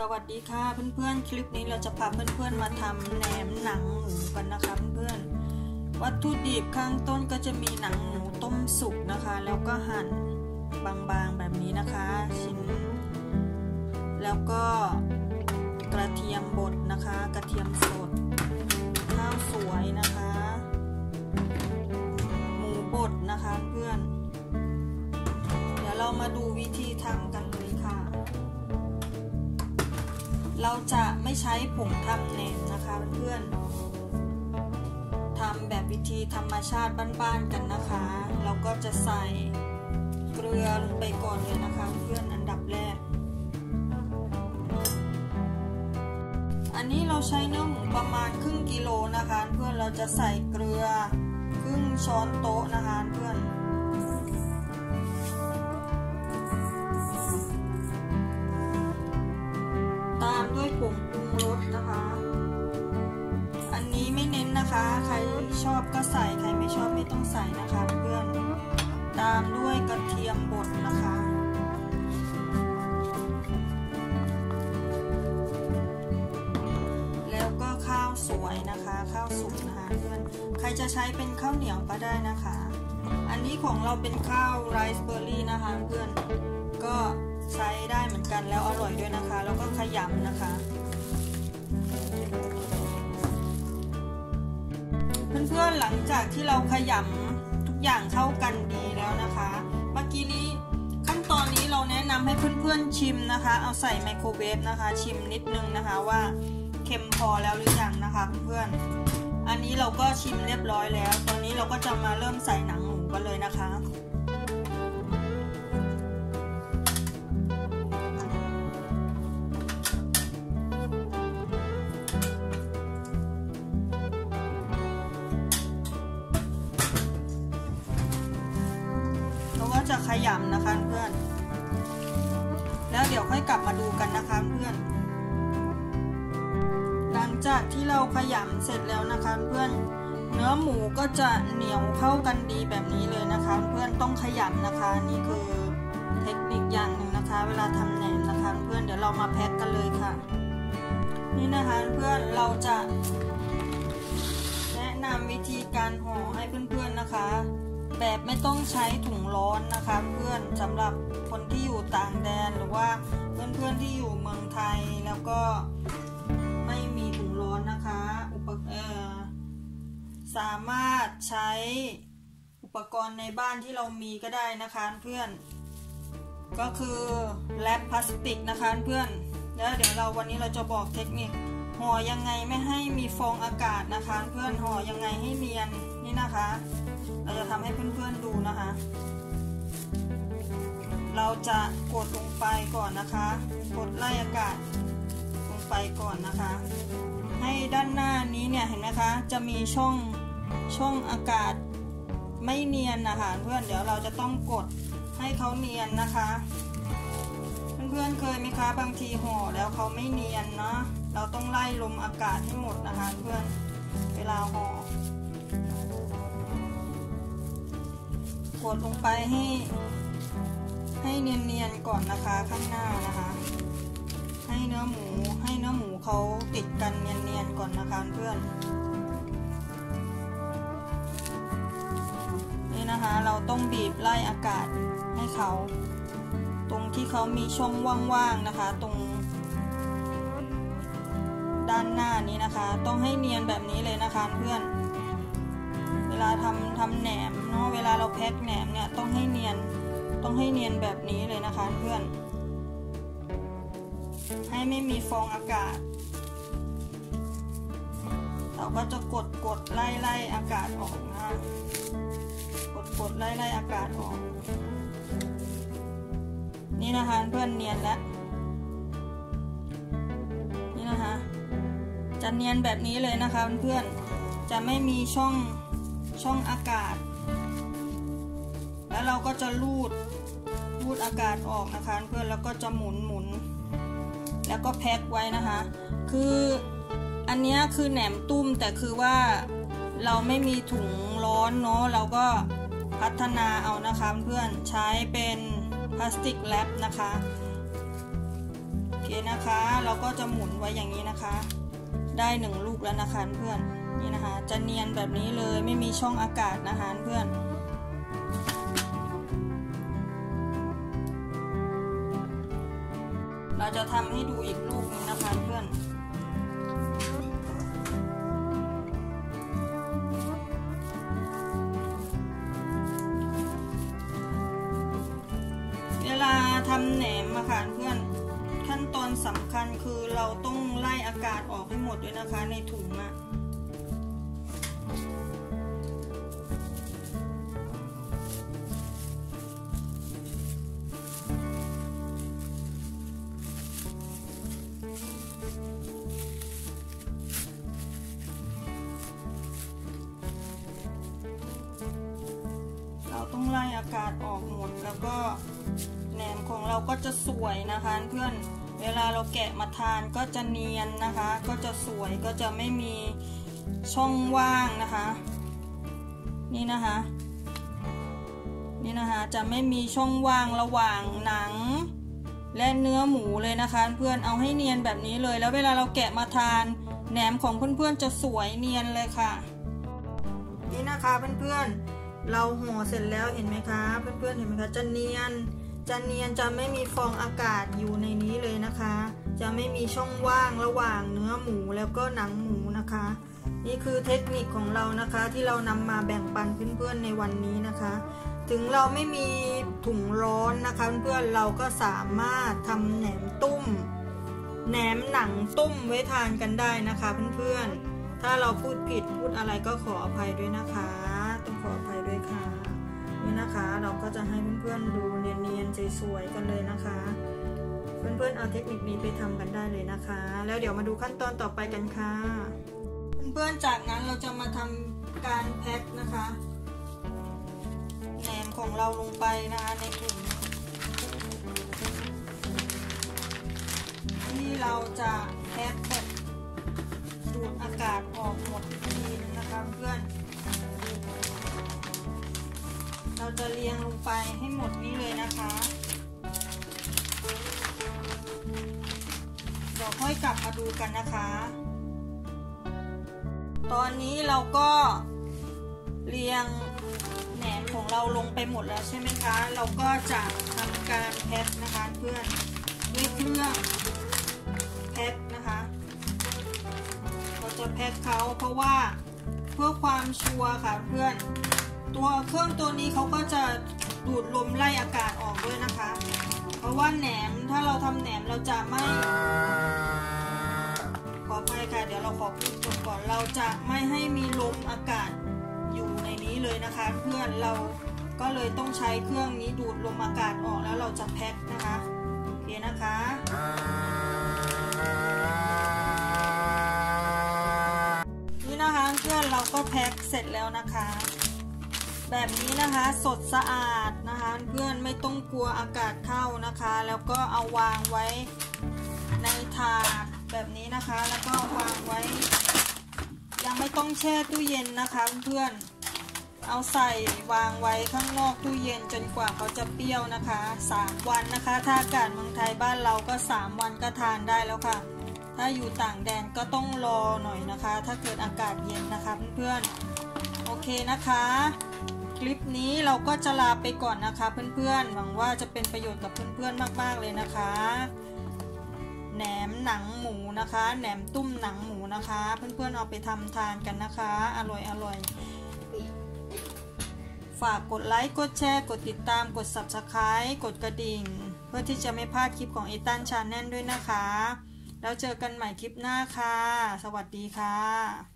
สวัสดีค่ะเพื่อนๆ คลิปนี้เราจะพาเพื่อนๆมาทำแหนมหนังหมูกันนะคะเพื่อนๆ วัตถุดิบข้างต้นก็จะมีหนังหมูต้มสุกนะคะ แล้วก็หั่นบางๆแบบนี้นะคะชิ้น แล้วก็กระเทียมบดนะคะ กระเทียมสด ข้าวสวยนะคะ หมูบดนะคะเพื่อน เดี๋ยวเรามาดูวิธีทำ จะไม่ใช้ผงทำแหนมนะคะเพื่อนทำแบบวิธีธรรมชาติบ้านๆกันนะคะ เราก็จะใส่เกลือลงไปก่อนเลยนะคะเพื่อนอันดับแรก อันนี้เราใช้เนื้อหมูประมาณครึ่งกิโลนะคะ เพื่อนเราจะใส่เกลือครึ่งช้อนโต๊ะนะคะเพื่อน ด้วยผงปรุงรสนะคะ อันนี้ไม่เน้นนะคะ ใครชอบก็ใส่ ใครไม่ชอบไม่ต้องใส่นะคะเพื่อน ตามด้วยกระเทียมบดนะคะแล้วก็ข้าวสวยนะคะข้าวสุกนะคะเพื่อนใครจะใช้เป็นข้าวเหนียวก็ได้นะคะ อันนี้ของเราเป็นข้าวไรซ์เบอร์รี่นะคะเพื่อนก็ ใช้ได้เหมือนกันแล้วอร่อยด้วยนะคะ แล้วก็ขยำนะคะ เพื่อนๆหลังจากที่เราขยำทุกอย่างเข้ากันดีแล้วนะคะ เมื่อกี้นี้ขั้นตอนนี้เราแนะนำให้เพื่อนๆชิมนะคะ เอาใส่ไมโครเวฟนะคะ ชิมนิดนึงนะคะว่าเค็มพอแล้วหรือยังนะคะ เพื่อนๆอันนี้เราก็ชิมเรียบร้อยแล้ว ตอนนี้เราก็จะมาเริ่มใส่หนังหมูกันเลยนะคะ จะขยำนะคะเพื่อน แล้วเดี๋ยวค่อยกลับมาดูกันนะคะเพื่อน หลังจากที่เราขยำเสร็จแล้วนะคะเพื่อน เนื้อหมูก็จะเหนียวเข้ากันดีแบบนี้เลยนะคะ เพื่อนต้องขยำนะคะ นี่คือเทคนิคอย่างหนึ่งนะคะ เวลาทำแหนมนะคะ เพื่อนเดี๋ยวเรามาแพ็คกันเลยค่ะ นี่นะคะเพื่อนเราจะแนะนำวิธีการห่อให้เพื่อนๆนะคะ แบบไม่ต้องใช้ถุงร้อนนะคะเพื่อนสำหรับคนที่อยู่ต่างแดนหรือว่าเพื่อนๆที่อยู่เมืองไทยแล้วก็ไม่มีถุงร้อนนะคะอุปเออสามารถใช้อุปกรณ์ในบ้านที่เรามีก็ได้นะคะเพื่อน ก็คือแรปพลาสติกนะคะเพื่อนแล้วเดี๋ยวเราวันนี้เราจะบอกเทคนิค ห่อยังไงไม่ให้มีฟองอากาศนะคะเพื่อนห่อยังไงให้เนียนนี่นะคะ เราจะทำให้เพื่อนๆดูนะคะ เราจะกดลงไปก่อนนะคะ กดไล่อากาศลงไปก่อนนะคะ ให้ด้านหน้านี้เนี่ยเห็นไหมคะ จะมีช่องช่องอากาศไม่เนียนนะคะเพื่อนเดี๋ยวเราจะต้องกดให้เขาเนียนนะคะ เพื่อนๆเคยไหมคะบางทีห่อแล้วเขาไม่เนียนเนาะ เราต้องไล่ลมอากาศให้หมดนะคะเพื่อนเวลาห่อกดลงไปให้ ให้เนียนๆก่อนนะคะข้างหน้านะคะ ให้เนื้อหมูให้เนื้อหมูเขาติดกันเนียนๆก่อนนะคะเพื่อนนี่นะคะเราต้องบีบไล่อากาศให้เขา ตรงที่เขามีช่องว่างๆนะคะ ตรง ด้านหน้านี้นะคะ ต้องให้เนียนแบบนี้เลยนะคะเพื่อน เวลาทำทำแหนมเนาะเวลาเราแพ็คแหนมเนี่ยต้องให้เนียนต้องให้เนียนแบบนี้เลยนะคะเพื่อน ให้ไม่มีฟองอากาศ เราก็จะกดกดไล่ไล่อากาศออกนะกดกดไล่ไล่อากาศออก นี่นะคะเพื่อนเนียนแล้ว จะเนียนแบบนี้เลยนะคะเพื่อนจะไม่มีช่องช่องอากาศ แล้วเราก็จะลูดลูดอากาศออกนะคะเพื่อนแล้วก็จะหมุนหมุนแล้วก็แพ็คไว้นะคะ คืออันนี้คือแหนมตุ้มแต่คือว่าเราไม่มีถุงร้อนเนาะเราก็พัฒนาเอานะคะเพื่อนใช้เป็นพลาสติกแรปนะคะโอเคนะคะ เราก็จะหมุนไว้อย่างนี้นะคะ ได้หนึ่งลูกแล้วนะคะเพื่อนนี่นะคะ จะเนียนแบบนี้เลยไม่มีช่องอากาศนะคะเพื่อนเราจะทำให้ดูอีกลูกนึงนะคะเพื่อนเวลาทำแหนมอะค่ะเพื่อนขั้นตอน สำคัญคือเราต้องไล่อากาศออกให้หมดด้วยนะคะในถุงอะเราต้องไล่อากาศออกหมดแล้วก็แหนมของเราก็จะสวยนะคะเพื่อน เวลาเราแกะมาทานก็จะเนียนนะคะ ก็จะสวยก็จะไม่มีช่องว่างนะคะ นี่นะคะ นี่นะคะจะไม่มีช่องว่างระหว่างหนัง และเนื้อหมูเลยนะคะ เพื่อนเอาให้เนียนแบบนี้เลย แล้วเวลาเราแกะมาทานแหนมของเพื่อนๆจะสวยเนียนเลยค่ะ นี่นะคะเพื่อนๆเราห่อเสร็จแล้วเห็นไหมคะ เพื่อนๆเห็นไหมคะจะเนียน จะเนียนจะไม่มีฟองอากาศอยู่ในนี้เลยนะคะ จะไม่มีช่องว่างระหว่างเนื้อหมูแล้วก็หนังหมูนะคะ นี่คือเทคนิคของเรานะคะที่เรานำมาแบ่งปันเพื่อนๆในวันนี้นะคะ ถึงเราไม่มีถุงร้อนนะคะเพื่อนๆเราก็สามารถทำแหนมตุ้มแหนมหนังตุ้มไว้ทานกันได้นะคะเพื่อนๆถ้าเราพูดผิดพูดอะไรก็ขออภัยด้วยนะคะ ต้องขออภัยด้วยค่ะ นี่นะคะ เราก็จะให้เพื่อนๆดูเนียนๆสวยๆกันเลยนะคะ เพื่อนๆเอาเทคนิคนี้ไปทำกันได้เลยนะคะ แล้วเดี๋ยวมาดูขั้นตอนต่อไปกันค่ะ เพื่อนๆจากนั้นเราจะมาทำการแพ็คนะคะแหนมของเราลงไปนะคะในถุงที่เราจะแพ็คแบบดูดอากาศออกหมดทีนะคะเพื่อน เราจะเรียงลงไปให้หมดนี้เลยนะคะเดี๋ยวค่อยกลับมาดูกันนะคะ ตอนนี้เราก็เรียงแหนมของเราลงไปหมดแล้วใช่ไหมคะ เราก็จะทำการแพ็คนะคะเพื่อนด้วยเครื่องแพ็คนะคะ เราจะแพ็คเขาเพราะว่าเพื่อความชัวร์ค่ะเพื่อน ตัวเครื่องตัวนี้เขาก็จะดูดลมไล่อากาศออกด้วยนะคะ เพราะว่าแหนมถ้าเราทำแหนมเราจะไม่ขออภัยค่ะเดี๋ยวเราขอพูดจบก่อนเราจะไม่ให้มีลมอากาศอยู่ในนี้เลยนะคะ เพื่อนเราก็เลยต้องใช้เครื่องนี้ดูดลมอากาศออกแล้วเราจะแพ็คนะคะโอเคนะคะนี่นะคะเพื่อนเราก็แพ็คเสร็จแล้วนะคะ แบบนี้นะคะสดสะอาดนะคะเพื่อนไม่ต้องกลัวอากาศเข้านะคะ แล้วก็เอาวางไว้ในถาดแบบนี้นะคะ แล้วก็วางไว้ ยังไม่ต้องแช่ตู้เย็นนะคะเพื่อนเอาใส่วางไว้ข้างนอกตู้เย็นจนกว่าเขาจะเปรี้ยวนะคะ 3 วันนะคะ ถ้าอากาศเมืองไทยบ้านเราก็ 3 วันก็ทานได้แล้วค่ะ ถ้าอยู่ต่างแดนก็ต้องรอหน่อยนะคะ ถ้าเกิดอากาศเย็นนะคะเพื่อนๆโอเคนะคะ คลิปนี้เราก็จะลาไปก่อนนะคะเพื่อนๆ หวังว่าจะเป็นประโยชน์กับเพื่อนๆ มากๆเลยนะคะ แหนมหนังหมูนะคะ แหนมตุ้มหนังหมูนะคะ เพื่อนๆ เอาไปทำทานกันนะคะ อร่อยอร่อยฝากกดไลค์ กดแชร์ กดติดตาม กด subscribe กดกระดิ่ง เพื่อที่จะไม่พลาดคลิปของเอตัน channel ด้วยนะคะ แล้วเจอกันใหม่คลิปหน้าค่ะ สวัสดีค่ะ